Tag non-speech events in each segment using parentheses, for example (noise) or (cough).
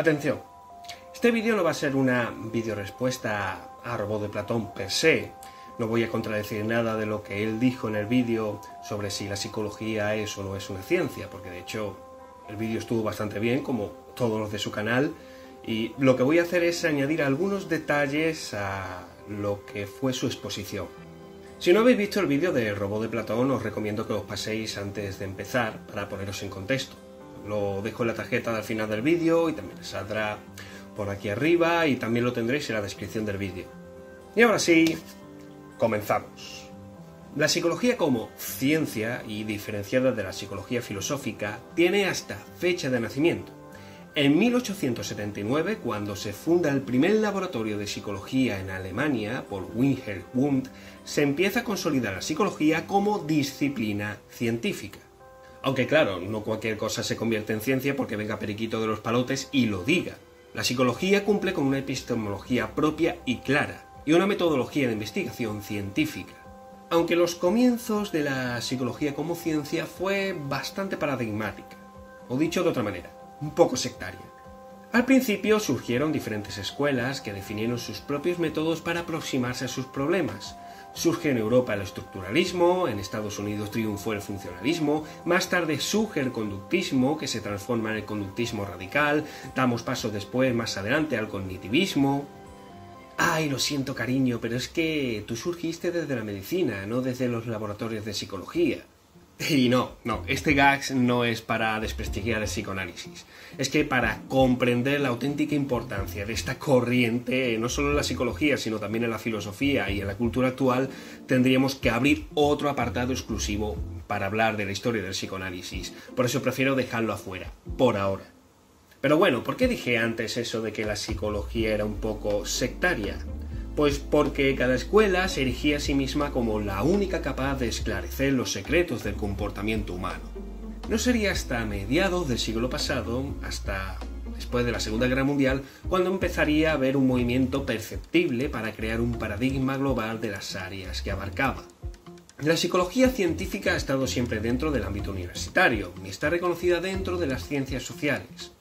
Atención, este vídeo no va a ser una video respuesta a Robot de Platón per se. No voy a contradecir nada de lo que él dijo en el vídeo sobre si la psicología es o no es una ciencia, porque de hecho el vídeo estuvo bastante bien, como todos los de su canal, y lo que voy a hacer es añadir algunos detalles a lo que fue su exposición. Si no habéis visto el vídeo de Robot de Platón, os recomiendo que os paséis antes de empezar para poneros en contexto. Lo dejo en la tarjeta al final del vídeo y también saldrá por aquí arriba y también lo tendréis en la descripción del vídeo. Y ahora sí, comenzamos. La psicología como ciencia y diferenciada de la psicología filosófica tiene hasta fecha de nacimiento. En 1879, cuando se funda el primer laboratorio de psicología en Alemania por Wilhelm Wundt, se empieza a consolidar la psicología como disciplina científica. Aunque claro, no cualquier cosa se convierte en ciencia porque venga Periquito de los Palotes y lo diga. La psicología cumple con una epistemología propia y clara, y una metodología de investigación científica. Aunque los comienzos de la psicología como ciencia fue bastante paradigmática, o dicho de otra manera, un poco sectaria. Al principio surgieron diferentes escuelas que definieron sus propios métodos para aproximarse a sus problemas, Surge en Europa el estructuralismo, en Estados Unidos triunfó el funcionalismo, más tarde surge el conductismo, que se transforma en el conductismo radical, damos paso después, más adelante, al cognitivismo. Ay, lo siento cariño, pero es que tú surgiste desde la medicina, no desde los laboratorios de psicología. (laughs) Y no, no, este gags no es para desprestigiar el psicoanálisis. Es que para comprender la auténtica importancia de esta corriente, no solo en la psicología, sino también en la filosofía y en la cultura actual, tendríamos que abrir otro apartado exclusivo para hablar de la historia del psicoanálisis. Por eso prefiero dejarlo afuera, por ahora. Pero bueno, ¿por qué dije antes eso de que la psicología era un poco sectaria? Pues porque cada escuela se erigía a sí misma como la única capaz de esclarecer los secretos del comportamiento humano. No sería hasta mediados del siglo pasado, hasta después de la Segunda Guerra Mundial, cuando empezaría a haber un movimiento perceptible para crear un paradigma global de las áreas que abarcaba. La psicología científica ha estado siempre dentro del ámbito universitario y está reconocida dentro de las ciencias sociales,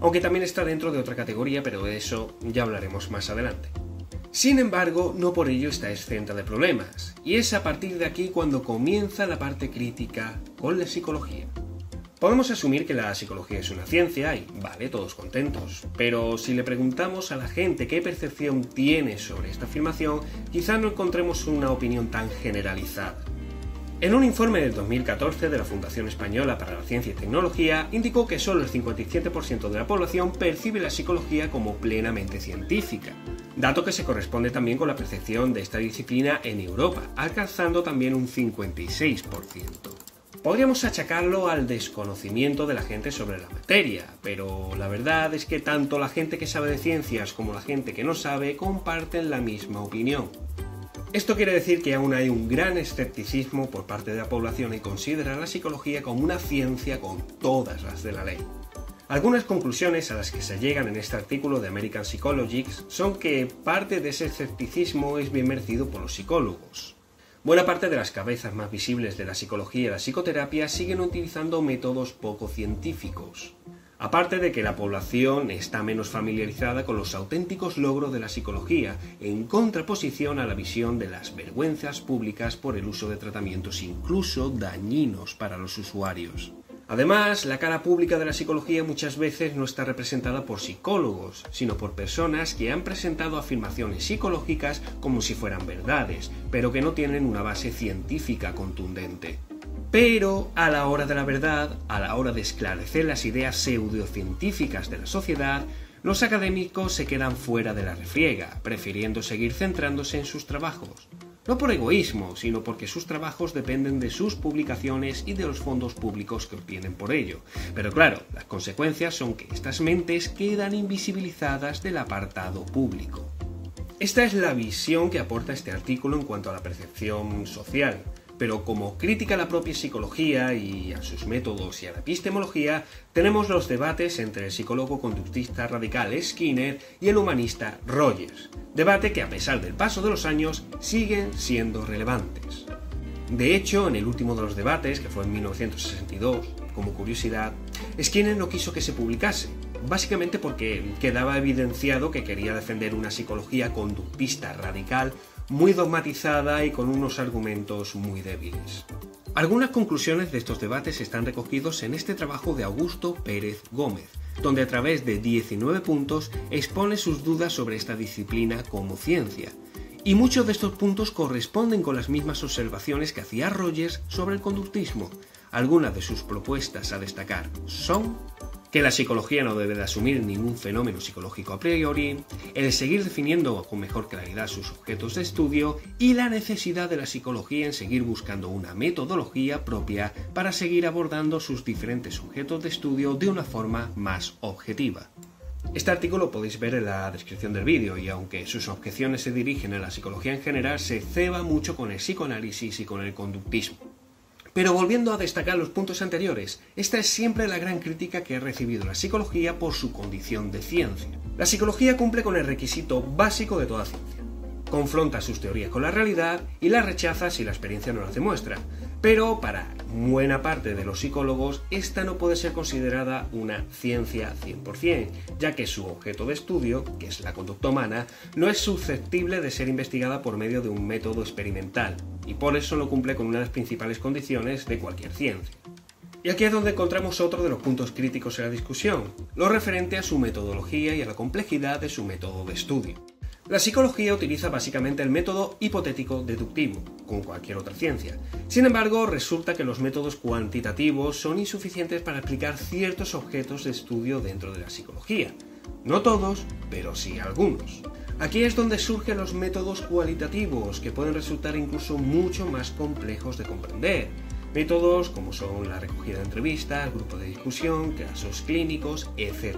aunque también está dentro de otra categoría, pero de eso ya hablaremos más adelante. Sin embargo, no por ello está exenta de problemas, y es a partir de aquí cuando comienza la parte crítica con la psicología. Podemos asumir que la psicología es una ciencia y vale, todos contentos, pero si le preguntamos a la gente qué percepción tiene sobre esta afirmación, quizá no encontremos una opinión tan generalizada. En un informe del 2014 de la Fundación Española para la Ciencia y Tecnología, indicó que solo el 57% de la población percibe la psicología como plenamente científica, dato que se corresponde también con la percepción de esta disciplina en Europa, alcanzando también un 56%. Podríamos achacarlo al desconocimiento de la gente sobre la materia, pero la verdad es que tanto la gente que sabe de ciencias como la gente que no sabe comparten la misma opinión. Esto quiere decir que aún hay un gran escepticismo por parte de la población y considera la psicología como una ciencia con todas las de la ley. Algunas conclusiones a las que se llegan en este artículo de American Psychologics son que parte de ese escepticismo es bien merecido por los psicólogos. Buena parte de las cabezas más visibles de la psicología y la psicoterapia siguen utilizando métodos poco científicos. Aparte de que la población está menos familiarizada con los auténticos logros de la psicología, en contraposición a la visión de las vergüenzas públicas por el uso de tratamientos incluso dañinos para los usuarios. Además, la cara pública de la psicología muchas veces no está representada por psicólogos, sino por personas que han presentado afirmaciones psicológicas como si fueran verdades, pero que no tienen una base científica contundente. Pero a la hora de la verdad, a la hora de esclarecer las ideas pseudocientíficas de la sociedad, los académicos se quedan fuera de la refriega, prefiriendo seguir centrándose en sus trabajos. No por egoísmo, sino porque sus trabajos dependen de sus publicaciones y de los fondos públicos que obtienen por ello. Pero claro, las consecuencias son que estas mentes quedan invisibilizadas del apartado público. Esta es la visión que aporta este artículo en cuanto a la percepción social pero como crítica a la propia psicología y a sus métodos y a la epistemología, tenemos los debates entre el psicólogo conductista radical Skinner y el humanista Rogers, debate que a pesar del paso de los años siguen siendo relevantes. De hecho, en el último de los debates, que fue en 1962, como curiosidad, Skinner no quiso que se publicase, básicamente porque quedaba evidenciado que quería defender una psicología conductista radical, muy dogmatizada y con unos argumentos muy débiles. Algunas conclusiones de estos debates están recogidos en este trabajo de Augusto Pérez Gómez, donde a través de 19 puntos expone sus dudas sobre esta disciplina como ciencia. Y muchos de estos puntos corresponden con las mismas observaciones que hacía Rogers sobre el conductismo. Algunas de sus propuestas a destacar son que la psicología no debe de asumir ningún fenómeno psicológico a priori, el seguir definiendo con mejor claridad sus objetos de estudio y la necesidad de la psicología en seguir buscando una metodología propia para seguir abordando sus diferentes objetos de estudio de una forma más objetiva. Este artículo podéis ver en la descripción del vídeo y aunque sus objeciones se dirigen a la psicología en general, se ceba mucho con el psicoanálisis y con el conductismo. Pero volviendo a destacar los puntos anteriores, esta es siempre la gran crítica que ha recibido la psicología por su condición de ciencia. La psicología cumple con el requisito básico de toda ciencia. Confronta sus teorías con la realidad y las rechaza si la experiencia no las demuestra. Pero para buena parte de los psicólogos, esta no puede ser considerada una ciencia 100%, ya que su objeto de estudio, que es la conducta humana, no es susceptible de ser investigada por medio de un método experimental, y por eso no cumple con una de las principales condiciones de cualquier ciencia. Y aquí es donde encontramos otro de los puntos críticos en la discusión, lo referente a su metodología y a la complejidad de su método de estudio. La psicología utiliza básicamente el método hipotético deductivo, como cualquier otra ciencia. Sin embargo, resulta que los métodos cuantitativos son insuficientes para explicar ciertos objetos de estudio dentro de la psicología. No todos, pero sí algunos. Aquí es donde surgen los métodos cualitativos, que pueden resultar incluso mucho más complejos de comprender. Métodos como son la recogida de entrevistas, grupo de discusión, casos clínicos, etc.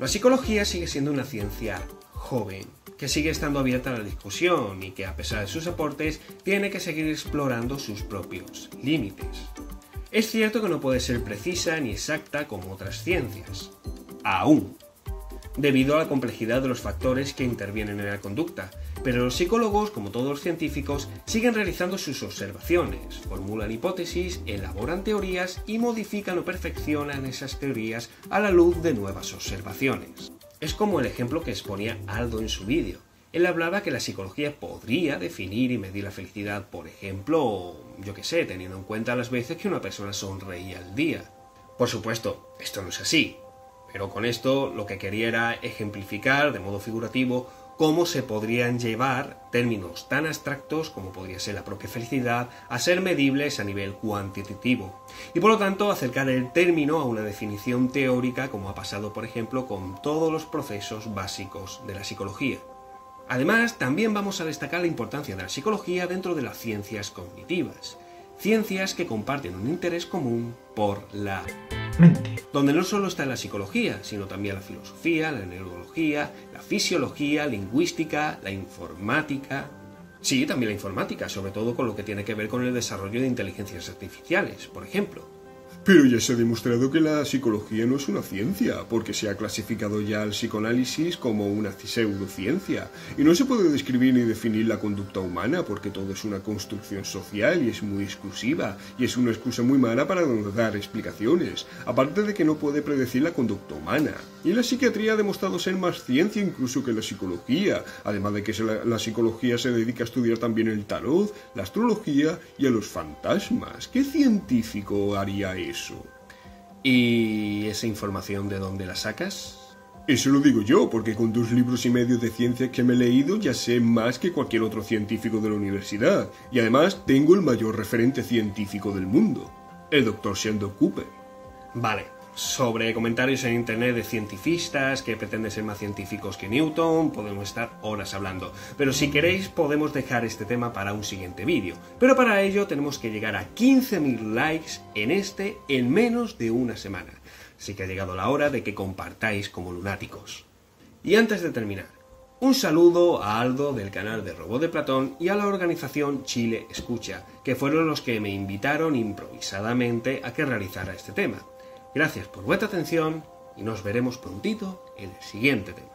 La psicología sigue siendo una ciencia joven, que sigue estando abierta a la discusión y que a pesar de sus aportes tiene que seguir explorando sus propios límites. Es cierto que no puede ser precisa ni exacta como otras ciencias, aún, debido a la complejidad de los factores que intervienen en la conducta, pero los psicólogos, como todos los científicos, siguen realizando sus observaciones, formulan hipótesis, elaboran teorías y modifican o perfeccionan esas teorías a la luz de nuevas observaciones. Es como el ejemplo que exponía Aldo en su vídeo. Él hablaba que la psicología podría definir y medir la felicidad, por ejemplo, yo qué sé, teniendo en cuenta las veces que una persona sonreía al día. Por supuesto, esto no es así, pero con esto lo que quería era ejemplificar de modo figurativo cómo se podrían llevar términos tan abstractos como podría ser la propia felicidad a ser medibles a nivel cuantitativo y por lo tanto acercar el término a una definición teórica como ha pasado por ejemplo con todos los procesos básicos de la psicología. Además, también vamos a destacar la importancia de la psicología dentro de las ciencias cognitivas, ciencias que comparten un interés común por la donde no solo está la psicología, sino también la filosofía, la neurología, la fisiología, lingüística, la informática. Sí, también la informática, sobre todo con lo que tiene que ver con el desarrollo de inteligencias artificiales, por ejemplo. Pero ya se ha demostrado que la psicología no es una ciencia, porque se ha clasificado ya el psicoanálisis como una pseudociencia. Y no se puede describir ni definir la conducta humana, porque todo es una construcción social y es muy exclusiva, y es una excusa muy mala para dar explicaciones, aparte de que no puede predecir la conducta humana. Y la psiquiatría ha demostrado ser más ciencia incluso que la psicología, además de que la, psicología se dedica a estudiar también el tarot, la astrología y a los fantasmas. ¿Qué científico haría eso? ¿Y esa información de dónde la sacas? Eso lo digo yo, porque con dos libros y medio de ciencia que me he leído ya sé más que cualquier otro científico de la universidad. Y además tengo el mayor referente científico del mundo, el doctor Sheldon Cooper. Vale, sobre comentarios en internet de cientifistas que pretenden ser más científicos que Newton, podemos estar horas hablando. Pero si queréis podemos dejar este tema para un siguiente vídeo. Pero para ello tenemos que llegar a 15.000 likes en este en menos de una semana. Así que ha llegado la hora de que compartáis como lunáticos. Y antes de terminar, un saludo a Aldo del canal de Robot de Platón y a la organización Chile Escucha, que fueron los que me invitaron improvisadamente a que realizara este tema. Gracias por vuestra atención y nos veremos prontito en el siguiente tema.